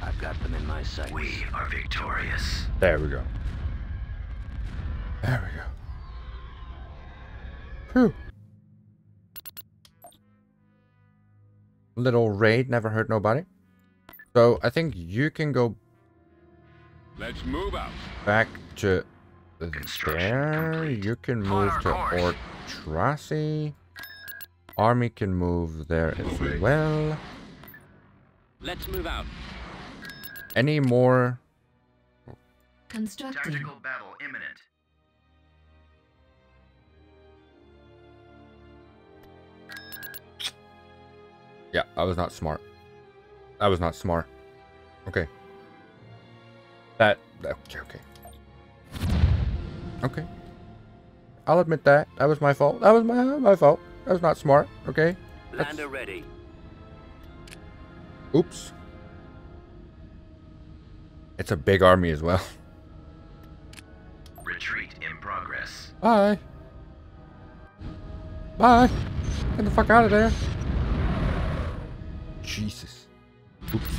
I've got them in my sights. We are victorious. There we go. There we go. Whew. little raid never hurt nobody. So I think you can go Let's move out. back to Construction there. complete. You can move to Ord Trasi. Army can move there as Moving. well. Let's move out. Any more? Constructing. Tactical battle imminent. Yeah, I was not smart. That was not smart. Okay. That, that okay, okay. Okay. I'll admit that. That was my fault. That was my my fault. That was not smart. Okay. Lander ready. Oops. It's a big army as well. Retreat in progress. Bye. Bye. Get the fuck out of there. Jesus. Oops.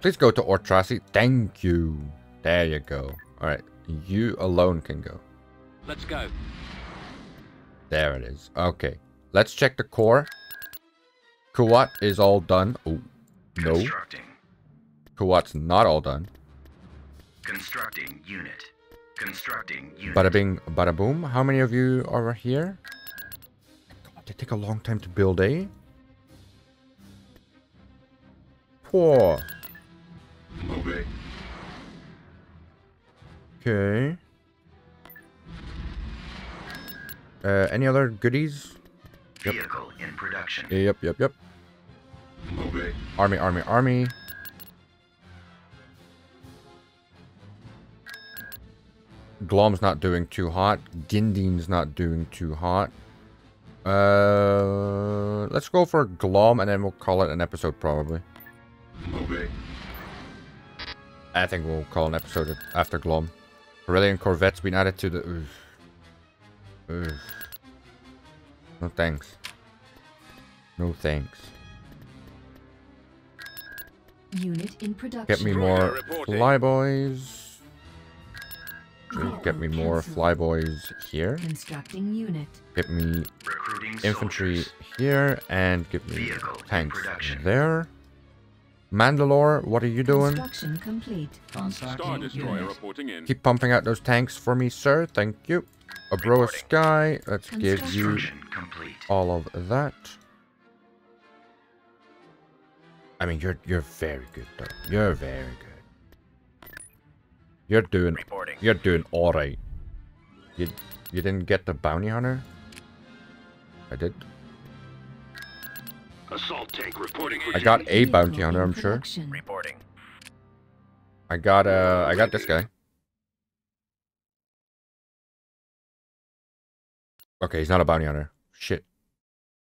Please go to Ord Trasi. Thank you. There you go. Alright. You alone can go. Let's go. There it is. Okay. Let's check the core. Kuat is all done. Oh. No. Constructing. Kuat's not all done. Constructing unit. Constructing unit. Bada bing, bada boom. How many of you are here? God, they take a long time to build, eh? Poor. Moving. Okay. Uh, any other goodies? Yep. Vehicle in production. Yep, yep, yep. Moving. Army, army, army. Glom's not doing too hot. Gyndine's not doing too hot. Uh, let's go for Glom and then we'll call it an episode probably. Okay. I think we'll call an episode after Glom. Corellian Corvette's been added to the... Oof. Oof. No thanks. No thanks. Unit in production. Get me more flyboys. Get me more flyboys here. Constructing unit. Get me Recruiting infantry soldiers. here and give me Vehicle tanks there. Mandalore, what are you doing? Construction complete. Star Destroyer reporting in. Keep pumping out those tanks for me, sir. Thank you. Abroa Sky, let's give you complete. all of that. I mean, you're you're very good, though. You're very good. You're doing Reporting. you're doing all right. You you didn't get the bounty hunter? I did. Assault tank reporting I got a bounty hunter, I'm sure. Reporting. I got uh I got this guy. Okay, he's not a bounty hunter. Shit.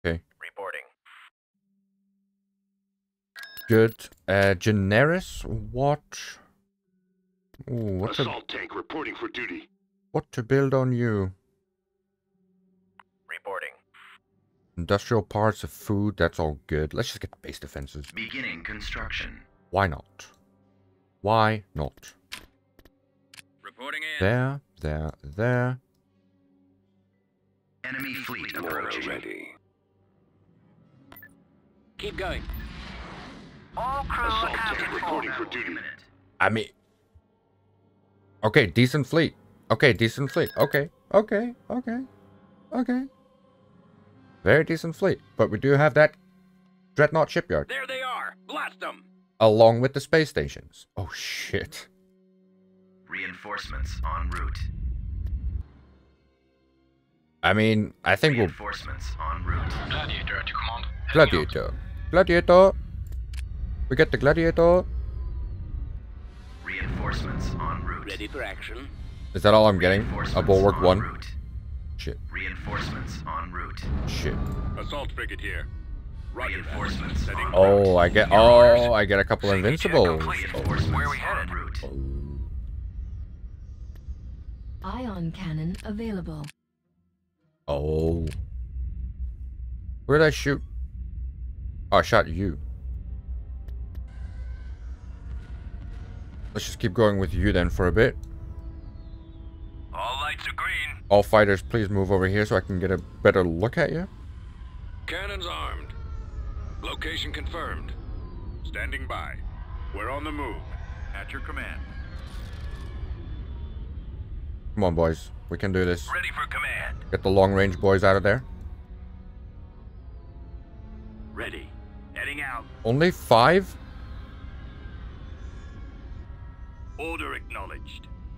Okay. Reporting. Good. Uh Generis, what? Ooh, what to Assault tank reporting for duty. what to build on you? Reporting. Industrial parts of food, that's all good. Let's just get base defenses. Beginning construction. Why not? Why not? Reporting in. There, there, there. Enemy fleet Aurora approaching. ready. Keep going. All crew Assault tank reporting for duty. I mean... Okay, decent fleet. Okay, decent fleet. Okay, okay, okay, okay. Very decent fleet. But we do have that Dreadnought shipyard. There they are. Blast them. Along with the space stations. Oh, shit. Reinforcements en route. I mean, I think we'll... Reinforcements en route. Gladiator at your command. Gladiator. Gladiator. We get the Gladiator. Reinforcements en route. Ready for action. Is that all I'm getting? A Bulwark en 1? route. Shit. Reinforcements en route. Shit. Assault frigate here. Roger. Reinforcements Setting route. Oh, I get... Oh, I get a couple invincibles. Reinforcements Where are we en headed? route. Oh. Ion cannon available. Oh. Where did I shoot? Oh, I shot you. Let's just keep going with you then for a bit. All lights are green. All fighters, please move over here so I can get a better look at you. Cannons armed. Location confirmed. Standing by. We're on the move. At your command. Come on, boys. We can do this. Ready for command. Get the long range boys out of there. Ready. Heading out. Only five?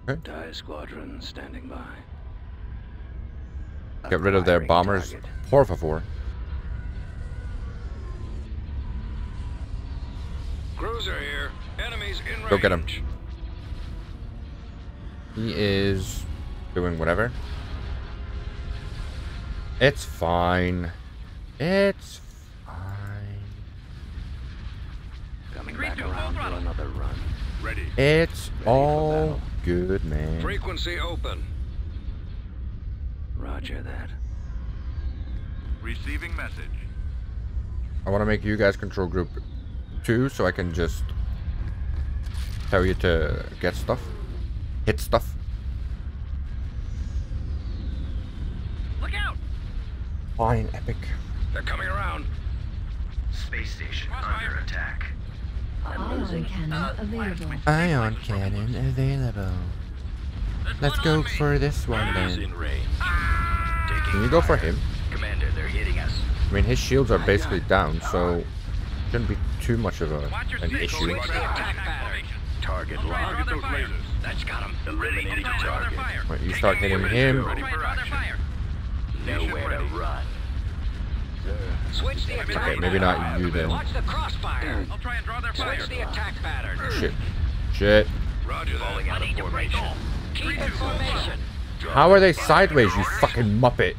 Acknowledged. TIE squadron standing by. Get rid of their bombers. target. Por favor. Cruiser here. Enemies in range. Go get him. He is doing whatever. It's fine. It's fine. Coming back around for another run. Ready. It's for all. Good, man. Frequency open. Roger that. Receiving message. I want to make you guys control group two so I can just tell you to get stuff. Hit stuff. Look out! Fine, epic. They're coming around. Space station Crossfire. under attack. I'm Ion losing. cannon uh, available. Ion cannon available. Let's go for this one then. in range. Taking Can you go for him? Commander, they're hitting us. I mean, his shields are basically down, so shouldn't be too much of a, an issue. Switch the attack pattern. Target I'll try and locked. draw their fire. That's got him. Eliminating I'll try and draw their target. Right, you start hitting him. try and draw their fire. Nowhere to run. Switch the Okay, attack. maybe not you then. Watch the crossfire. Hmm. I'll try and draw their fire. Switch the attack pattern. Shit. Shit. Roger Falling out of formation. Keep in formation. How are they sideways, you fucking muppet?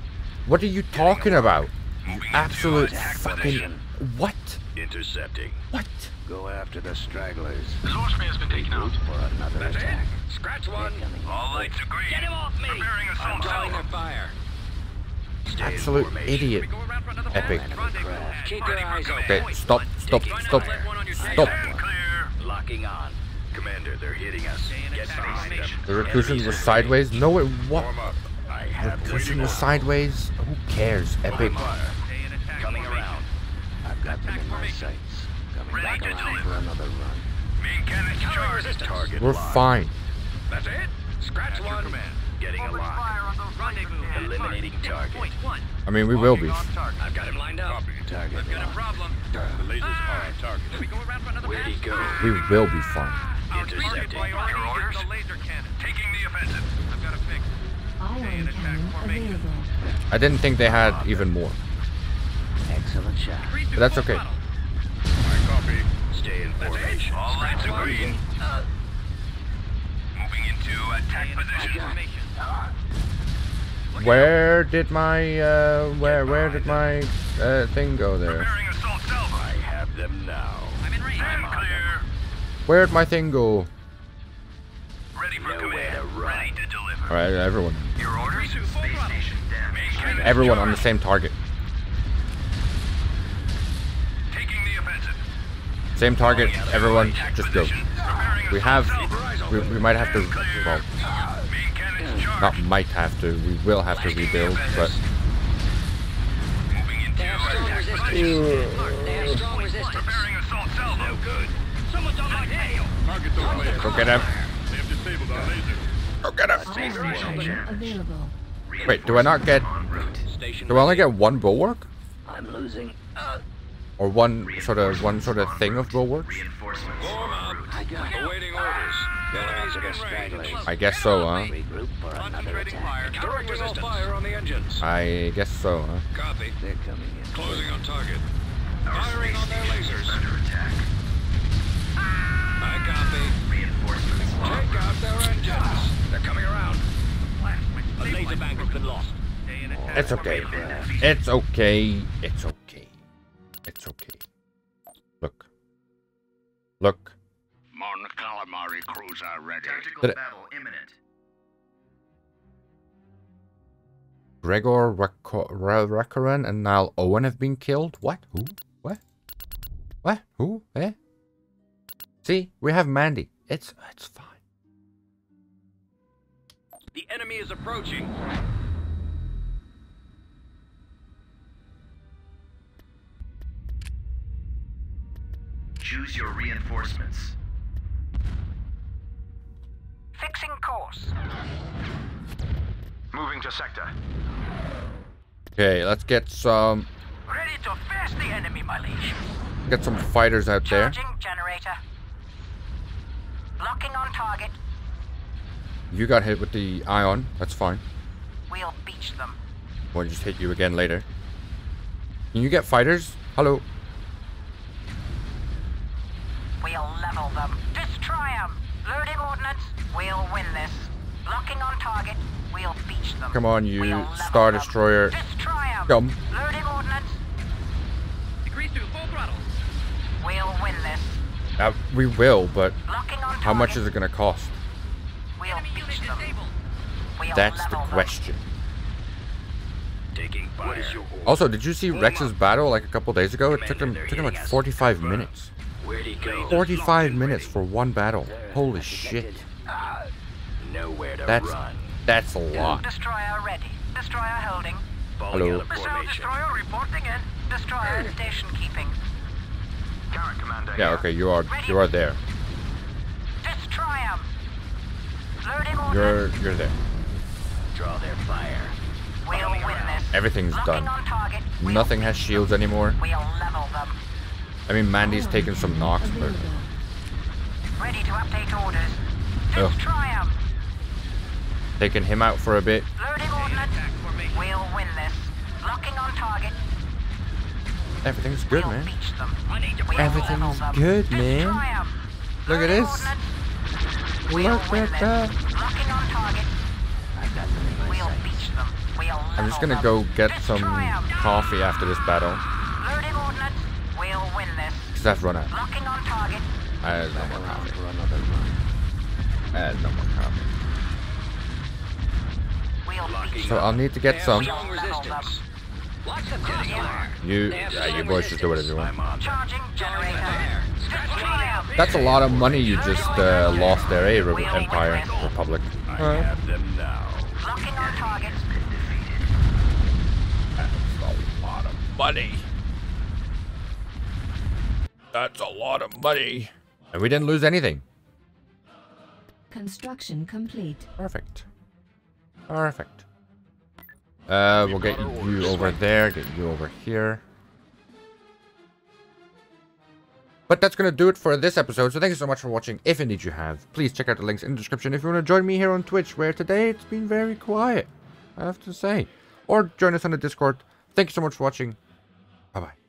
What are you talking about? You absolute fucking... What? Intercepting. What? Go after the stragglers. The launch man's been taken out. Regroup for another That's it. attack. Scratch one. All lights are green. Get him off me. Preparing I'm assault drawing their fire. Stay in Absolute idiot. We go around for another Epic. ball. Rendezvous. Keep your eyes open. Okay, stop, stop, stop, stop. Locking on. Commander, they're hitting us. Get behind them. The recruiting was sideways? No, it what? Warm up. I have the Recruiting was sideways? Who cares? Epic. fire. Stay in attack Coming around. I've got them in my sights. Coming Ready back to around deliver. for another run. Main cannon charged. Target We're fine. That's it. Scratch one. command. Getting a lock. Rendezvous. Eliminating target. Point. I mean, we will be. Locking on target. I've got him lined up. Target I've got a problem. The lasers are on target. Can we go around for another Where'd he go? Ah. We will be fine. Intercepting. Your orders? the laser cannon. Taking the offensive. I've got a fix. Ion cannon available. I didn't think they had even more. Excellent shot. But that's okay. I copy. Stay in formation. All lights are green. Moving into attack Stay in attack position. Formation. Where did my, uh, where, where did my, uh, thing go there? Preparing assault salvo. I have them now. I'm in range. Stand clear. Where'd my thing go? Ready for Nowhere command. Ready to deliver. Alright, everyone. Your orders? Agreed to full Space station down. Main cannon Everyone on the same target. Taking the offensive. Same target, everyone, just go. We have, we, we might have to, well, Main cannons charged. Not might have to, we will have to rebuild, but Moving into They have strong attack resistance. position. They have strong resistance. Preparing assault salvo. No good. Someone's on my tail. Target those lasers. go get him. They have disabled our lasers. Go get him. Ion cannon available. Wait, do I not get, En route. Station do I only get one bulwark? I'm losing. Uh, or one sort of, one sort of thing of bulwarks? Reinforcements Warm en up. route. I got it. Awaiting orders. Go Enemies in range. I guess so, huh? Regroup for another Concentrating attack. fire. Directing all fire on the engines. I guess so, huh? Copy. They're coming in. Closing on target. Firing on their lasers. under attack. I copy. Reinforcements en Take out their engines. They're coming around. A laser bank has been lost. Stay It's okay. It's okay. It's okay. It's okay. Look. Look. Mon Calamari crews are ready. Tactical battle imminent. Gregor Rako- Rakaran and Niall Owen have been killed? What? Who? What? What? Who? Eh? See, we have Mandy. It's it's fine. The enemy is approaching. Choose your reinforcements. Fixing course. Moving to sector. Okay, let's get some Ready to face the enemy, my liege. get some fighters out there. Charging generator. Locking on target. You got hit with the ion. That's fine. We'll beach them. We'll just hit you again later. Can you get fighters? Hello. We'll level them. Destroy them. Loading ordnance. We'll win this. Locking on target. We'll beach them. Come on, you We'll Star. Destroyer. Destroy 'em. Come. Loading ordnance. Decrease to full throttle. We'll win this. Uh, we will, but Locking on target. how much is it gonna cost? We'll beach them. We'll That's the question. Taking fire. What is your order? Also, did you see Rex's battle like a couple days ago? It took him Commander, took him like they're hitting us. 45 minutes. Where'd he go? 45 minutes for one battle. Holy shit. Nowhere to That's run. that's a lot. Destroyer ready. Destroyer holding. Hello. Missile destroyer reporting in. Destroyer hmm. station keeping. Current commander Yeah, okay, you are you are there. Destroy 'em. Loading You're you're there. Draw their fire. We'll win this. Everything's Locking done. We'll Nothing has shields them. anymore. We'll level them. I mean, Mandy's taking some knocks, but Ready to update orders. Oh. Destroy 'em. Taking him out for a bit. Loading ordnance. Attack formation. We'll win this. Locking on target. Everything's good, we'll man. beach them. I need to We'll Everything's level them. good, man. Destroy 'em. Look at this. We'll Look at that. Locking on target. We'll beach them. We'll I'm just gonna them. go get some Destroy 'em. coffee after this battle. Loading. We'll. Cause I've run out. Locking on target. I have no more coffee. I have no more coffee. We'll beach So. I'll need to get some. Strong resistance. Watch the crossfire. You, yeah, you boys just do whatever you want. I'm on them. Charging generator. fire. Destroy 'em. That's a lot of money you just uh, lost there, eh, Re- Empire Republic. I have them now. Locking on target. That's a lot of money. That's a lot of money. And we didn't lose anything. Construction complete. Perfect. Perfect. Uh, we'll get you over there, get you over here. But that's going to do it for this episode, so thank you so much for watching. If indeed you have, please check out the links in the description if you want to join me here on Twitch, where today it's been very quiet, I have to say. Or join us on the Discord. Thank you so much for watching. Bye-bye.